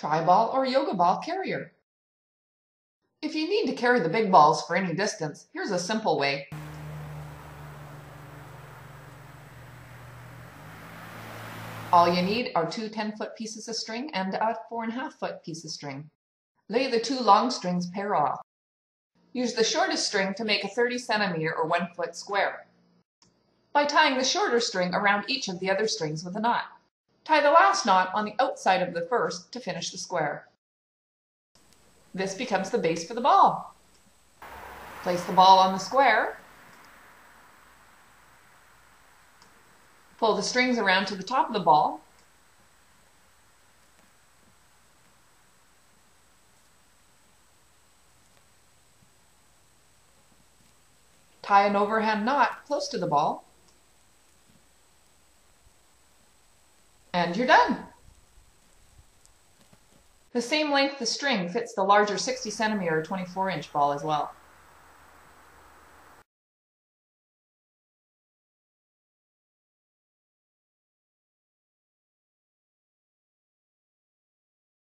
Treibball or yoga ball carrier. If you need to carry the big balls for any distance, here's a simple way. All you need are two 10-foot pieces of string and a 4.5 foot piece of string. Lay the two long strings off. Use the shortest string to make a 30 centimeter or 1 foot square. By tying the shorter string around each of the other strings with a knot. Tie the last knot on the outside of the first to finish the square. This becomes the base for the ball. Place the ball on the square. Pull the strings around to the top of the ball. Tie an overhand knot close to the ball. And you're done. The same length the string fits the larger 60 centimeter 24 inch ball as well.